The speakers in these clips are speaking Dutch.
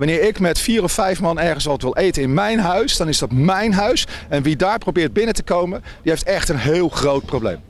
Wanneer ik met vier of vijf man ergens wat wil eten in mijn huis, dan is dat mijn huis. En wie daar probeert binnen te komen, die heeft echt een heel groot probleem.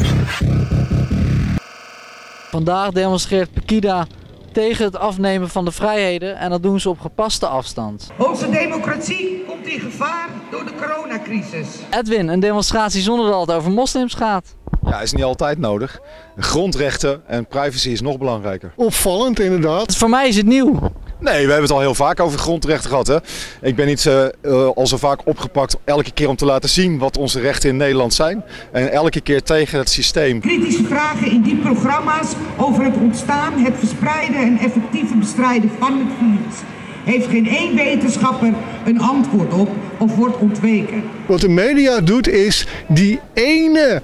Vandaag demonstreert Pekida tegen het afnemen van de vrijheden en dat doen ze op gepaste afstand. Onze democratie komt in gevaar door de coronacrisis. Edwin, een demonstratie zonder dat het over moslims gaat. Ja, is niet altijd nodig. Grondrechten en privacy is nog belangrijker. Opvallend inderdaad. Voor mij is het nieuw. Nee, we hebben het al heel vaak over grondrechten gehad. Hè? Ik ben niet uh, al zo vaak opgepakt elke keer om te laten zien wat onze rechten in Nederland zijn. En elke keer tegen het systeem. Kritische vragen in die programma's over het ontstaan, het verspreiden en effectieve bestrijden van het virus heeft geen één wetenschapper een antwoord op of wordt ontweken. Wat de media doet is die ene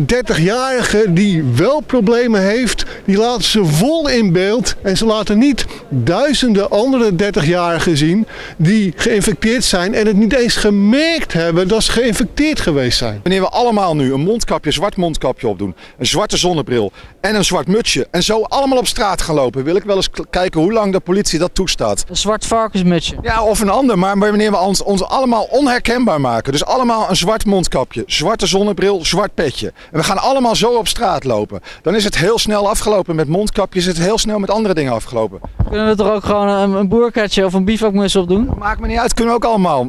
30-jarige die wel problemen heeft, die laten ze vol in beeld. En ze laten niet duizenden andere 30-jarigen zien die geïnfecteerd zijn en het niet eens gemerkt hebben dat ze geïnfecteerd geweest zijn. Wanneer we allemaal nu een mondkapje, zwart mondkapje opdoen, een zwarte zonnebril en een zwart mutsje en zo allemaal op straat gaan lopen, wil ik wel eens kijken hoe lang de politie dat toestaat. Een zwart varkensmutsje. Ja, of een ander, maar wanneer we ons, ons allemaal onherkenbaar maken. Dus allemaal een zwart mondkapje, zwarte zonnebril, zwart petje. En we gaan allemaal zo op straat lopen. Dan is het heel snel afgelopen met mondkapjes. Is het heel snel met andere dingen afgelopen. Kunnen we er ook gewoon een, een boerkatje of een bivakmuts op doen? Maakt me niet uit, kunnen we ook allemaal.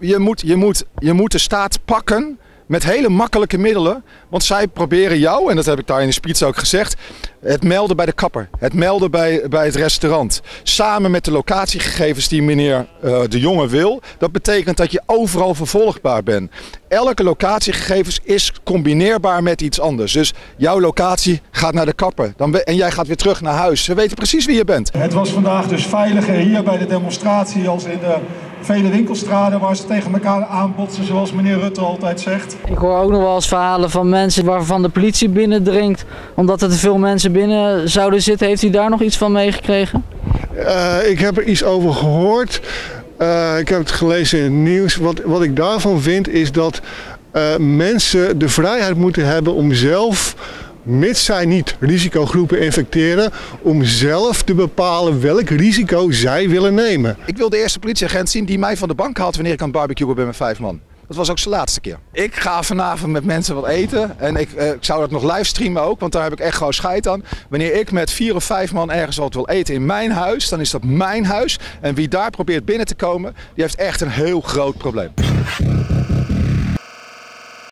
Je moet, je moet, je moet de staat pakken met hele makkelijke middelen. Want zij proberen jou, en dat heb ik daar in de speech ook gezegd, het melden bij de kapper, het melden bij, bij het restaurant. Samen met de locatiegegevens die meneer uh, De Jonge wil. Dat betekent dat je overal vervolgbaar bent. Elke locatiegegevens is combineerbaar met iets anders. Dus jouw locatie gaat naar de kapper dan, en jij gaat weer terug naar huis. Ze weten precies wie je bent. Het was vandaag dus veiliger hier bij de demonstratie als in de vele winkelstraden waar ze tegen elkaar aanbotsen, zoals meneer Rutte altijd zegt. Ik hoor ook nog wel eens verhalen van mensen waarvan de politie binnendringt omdat er te veel mensen binnen zouden zitten. Heeft u daar nog iets van meegekregen? Uh, ik heb er iets over gehoord. Uh, ik heb het gelezen in het nieuws. Wat, wat ik daarvan vind is dat uh, mensen de vrijheid moeten hebben om zelf mits zij niet risicogroepen infecteren, om zelf te bepalen welk risico zij willen nemen. Ik wil de eerste politieagent zien die mij van de bank haalt wanneer ik aan het barbecuen ben met vijf man. Dat was ook zijn laatste keer. Ik ga vanavond met mensen wat eten. En ik, eh, ik zou dat nog livestreamen ook, want daar heb ik echt gewoon scheid aan. Wanneer ik met vier of vijf man ergens wat wil eten in mijn huis, dan is dat mijn huis. En wie daar probeert binnen te komen, die heeft echt een heel groot probleem.